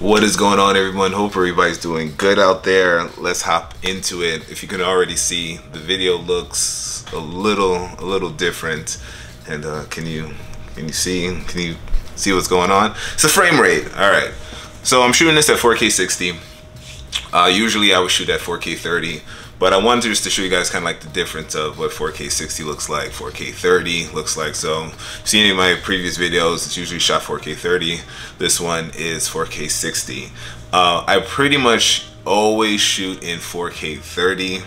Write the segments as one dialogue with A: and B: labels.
A: What is going on everyone? Hope everybody's doing good out there. Let's hop into it. If you can already see, the video looks a little a little different. And uh, can you can you see can you see what's going on? It's the frame rate. All right. So I'm shooting this at 4K 60. Uh, usually I would shoot at 4K 30, but I wanted just to show you guys kind of like the difference of what 4K 60 looks like, 4K 30 looks like. So, see any of my previous videos, it's usually shot 4K 30. This one is 4K 60. Uh, I pretty much always shoot in 4K 30.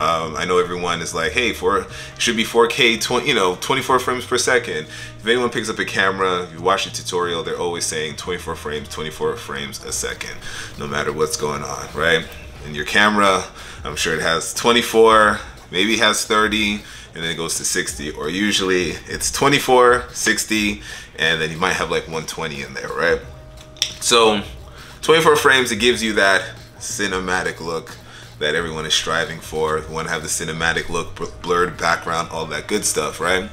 A: Um, I know everyone is like, hey, for should be 4K, 20, you know, 24 frames per second. If anyone picks up a camera, you watch the tutorial, they're always saying 24 frames, 24 frames a second, no matter what's going on, right? In your camera, I'm sure it has 24, maybe has 30, and then it goes to 60, or usually it's 24, 60, and then you might have like 120 in there, right? So 24 frames, it gives you that cinematic look that everyone is striving for. You want to have the cinematic look, blurred background, all that good stuff, right?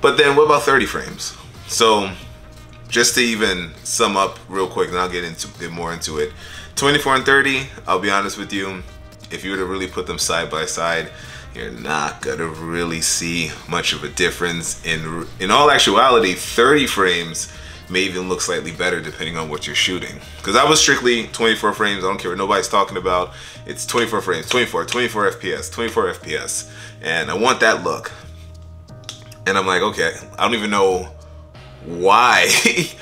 A: But then what about 30 frames? So just to even sum up real quick, and I'll get into get more into it. 24 and 30, I'll be honest with you, if you were to really put them side by side, you're not gonna really see much of a difference. In in all actuality, 30 frames may even look slightly better depending on what you're shooting. Because I was strictly 24 frames, I don't care what nobody's talking about. It's 24 frames, 24, 24 FPS, 24 FPS. And I want that look. And I'm like, okay, I don't even know why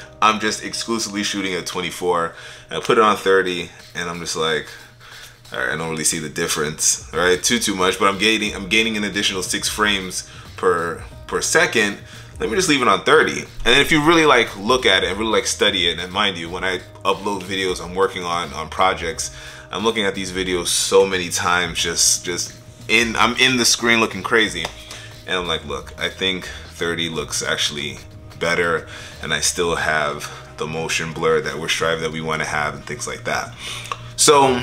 A: I'm just exclusively shooting at 24. I put it on 30 and I'm just like, all right, I don't really see the difference, all right, too, too much, but I'm gaining, I'm gaining an additional six frames per, per second let me just leave it on 30. And then if you really like look at it and really like study it, and mind you, when I upload videos I'm working on on projects, I'm looking at these videos so many times, just just in I'm in the screen looking crazy. And I'm like, look, I think 30 looks actually better, and I still have the motion blur that we're striving that we want to have and things like that. So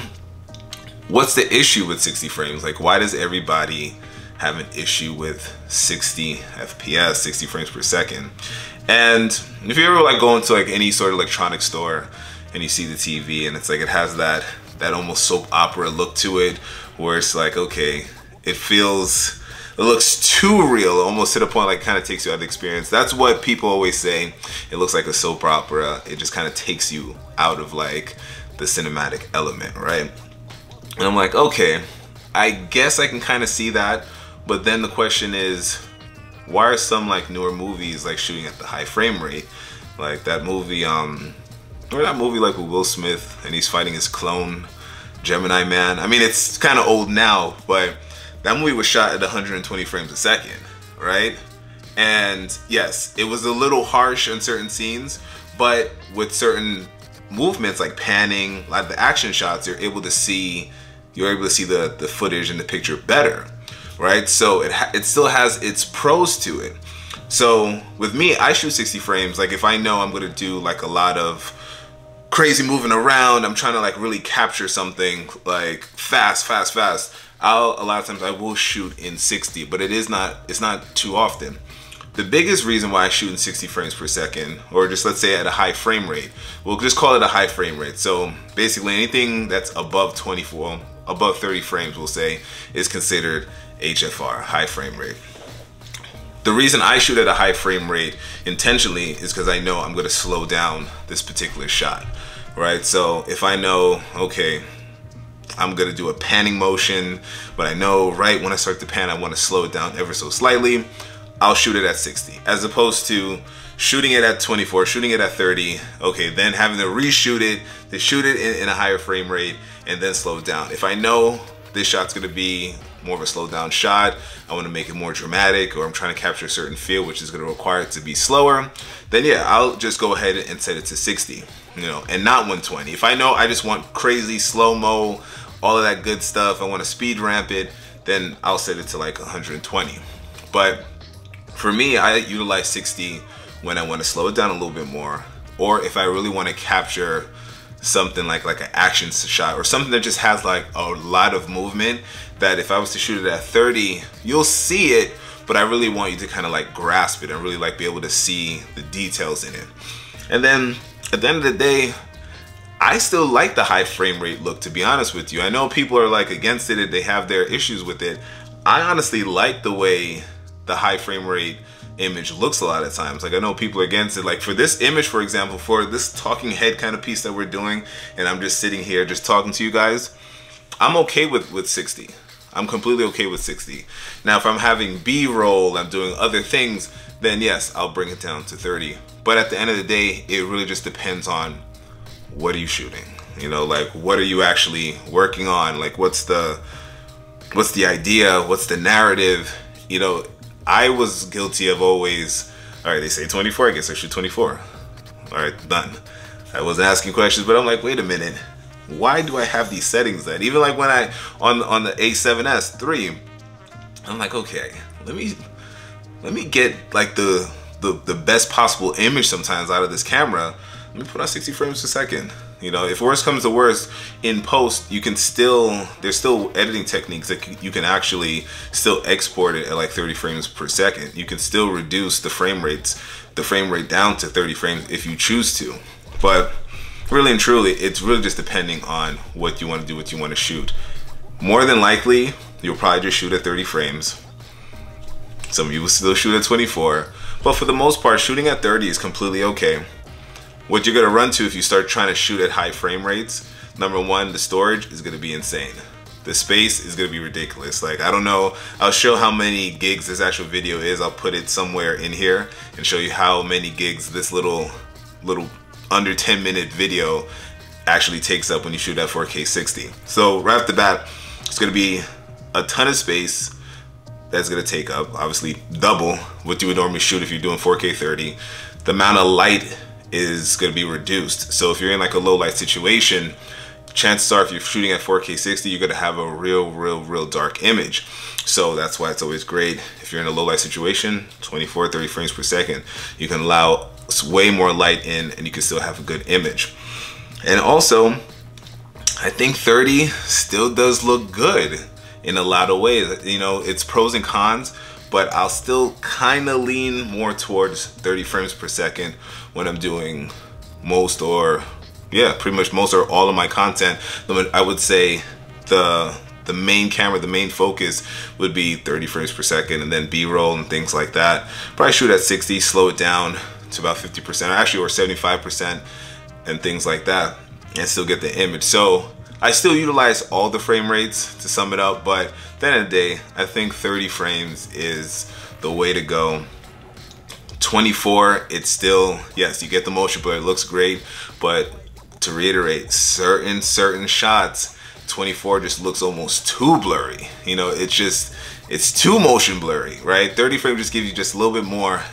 A: what's the issue with 60 frames? Like why does everybody have an issue with 60 FPS, 60 frames per second. And if you ever like go into like any sort of electronic store and you see the TV and it's like it has that that almost soap opera look to it where it's like okay, it feels it looks too real almost to the point like kind of takes you out of the experience. That's what people always say. It looks like a soap opera. It just kind of takes you out of like the cinematic element right? And i'm like okay i guess i can kind of see that but then the question is, why are some like newer movies like shooting at the high frame rate? Like that movie, um, or that movie like with Will Smith and he's fighting his clone, Gemini Man. I mean, it's kind of old now, but that movie was shot at 120 frames a second, right? And yes, it was a little harsh in certain scenes, but with certain movements like panning, like the action shots, you're able to see, you're able to see the, the footage and the picture better right? So it, it still has its pros to it. So with me, I shoot 60 frames. Like if I know I'm gonna do like a lot of crazy moving around, I'm trying to like really capture something like fast, fast, fast. I'll, a lot of times I will shoot in 60, but it is not, it's not too often. The biggest reason why I shoot in 60 frames per second, or just let's say at a high frame rate, we'll just call it a high frame rate. So basically anything that's above 24, above 30 frames, we'll say, is considered HFR, high frame rate. The reason I shoot at a high frame rate intentionally is because I know I'm gonna slow down this particular shot, right? So if I know, okay, I'm gonna do a panning motion, but I know right when I start to pan, I wanna slow it down ever so slightly, I'll shoot it at 60, as opposed to shooting it at 24, shooting it at 30, okay, then having to reshoot it, to shoot it in, in a higher frame rate, and then slow down. If I know this shot's gonna be more of a slow down shot, I want to make it more dramatic, or I'm trying to capture a certain feel, which is going to require it to be slower, then yeah, I'll just go ahead and set it to 60, you know, and not 120. If I know I just want crazy slow-mo, all of that good stuff, I want to speed ramp it, then I'll set it to like 120. But for me, I utilize 60 when I want to slow it down a little bit more, or if I really want to capture something like like an action shot or something that just has like a lot of movement that if I was to shoot it at 30 you'll see it but I really want you to kind of like grasp it and really like be able to see the details in it and then at the end of the day I still like the high frame rate look, to be honest with you. I know people are like against it, they have their issues with it. I honestly like the way the high frame rate image looks a lot of times. Like I know people are against it. Like for this image, for example, for this talking head kind of piece that we're doing, and I'm just sitting here just talking to you guys, I'm okay with, with 60. I'm completely okay with 60. Now, if I'm having B-roll, I'm doing other things, then yes, I'll bring it down to 30. But at the end of the day, it really just depends on what are you shooting? You know, like what are you actually working on? Like what's the what's the idea? What's the narrative? You know, I was guilty of always, all right, they say 24, I guess I shoot 24. All right, done. I wasn't asking questions, but I'm like, wait a minute. Why do I have these settings then? Even like when I, on, on the A7S 3, I'm like, okay, let me, let me get like the, the, the best possible image sometimes out of this camera. Let me put on 60 frames per second. You know, if worst comes to worst, in post, you can still, there's still editing techniques that you can actually still export it at like 30 frames per second. You can still reduce the frame rates, the frame rate down to 30 frames if you choose to. But really and truly, it's really just depending on what you want to do, what you want to shoot. More than likely, you'll probably just shoot at 30 frames. Some of you will still shoot at 24. But for the most part, shooting at 30 is completely okay. What you're gonna run to if you start trying to shoot at high frame rates, number one, the storage is gonna be insane. The space is gonna be ridiculous. Like, I don't know, I'll show how many gigs this actual video is. I'll put it somewhere in here and show you how many gigs this little, little under 10 minute video actually takes up when you shoot at 4K 60. So right off the bat, it's gonna be a ton of space that's gonna take up, obviously double what you would normally shoot if you're doing 4K 30. The amount of light is going to be reduced. So if you're in like a low light situation, chances are if you're shooting at 4K 60, you're going to have a real, real, real dark image. So that's why it's always great if you're in a low light situation, 24, 30 frames per second, you can allow way more light in and you can still have a good image. And also, I think 30 still does look good in a lot of ways. You know, it's pros and cons, but I'll still kind of lean more towards 30 frames per second when I'm doing most or yeah, pretty much most or all of my content. I would say the the main camera, the main focus would be 30 frames per second and then B-roll and things like that. Probably shoot at 60, slow it down to about 50%, actually or 75% and things like that and still get the image. So I still utilize all the frame rates to sum it up, but at the end of the day, I think 30 frames is the way to go. 24, it's still, yes, you get the motion blur, it looks great, but to reiterate, certain, certain shots, 24 just looks almost too blurry. You know, it's just, it's too motion blurry, right? 30 frames just gives you just a little bit more,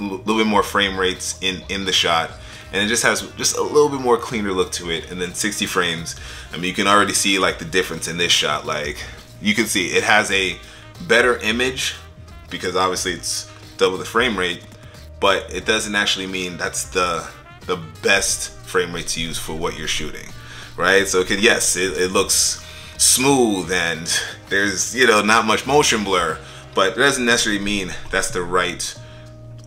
A: a little bit more frame rates in, in the shot and it just has just a little bit more cleaner look to it and then 60 frames I mean you can already see like the difference in this shot like you can see it has a better image because obviously it's double the frame rate but it doesn't actually mean that's the the best frame rate to use for what you're shooting right? So can, yes it, it looks smooth and there's you know not much motion blur but it doesn't necessarily mean that's the right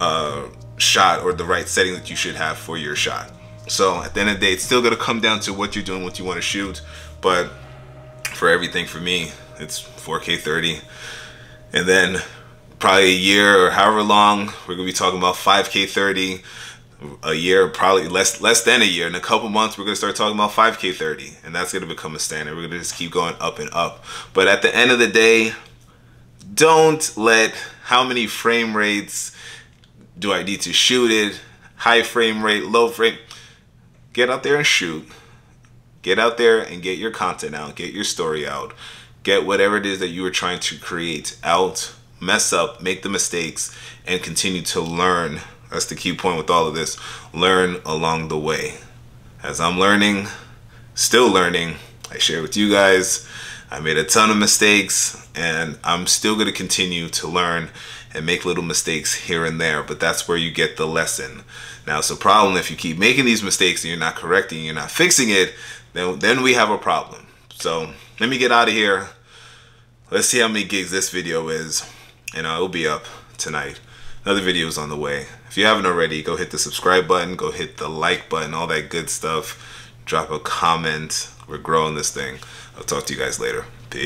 A: uh, shot or the right setting that you should have for your shot. So at the end of the day, it's still gonna come down to what you're doing, what you wanna shoot. But for everything for me, it's 4K 30. And then probably a year or however long, we're gonna be talking about 5K 30. A year, probably less less than a year. In a couple months, we're gonna start talking about 5K 30. And that's gonna become a standard. We're gonna just keep going up and up. But at the end of the day, don't let how many frame rates do I need to shoot it? High frame rate, low frame. Get out there and shoot. Get out there and get your content out. Get your story out. Get whatever it is that you are trying to create out. Mess up, make the mistakes, and continue to learn. That's the key point with all of this. Learn along the way. As I'm learning, still learning, I share with you guys. I made a ton of mistakes and I'm still going to continue to learn and make little mistakes here and there, but that's where you get the lesson. Now, it's a problem if you keep making these mistakes and you're not correcting, you're not fixing it, then, then we have a problem. So let me get out of here. Let's see how many gigs this video is, and uh, it'll be up tonight. Another video is on the way. If you haven't already, go hit the subscribe button, go hit the like button, all that good stuff. drop a comment. We're growing this thing. I'll talk to you guys later. Peace.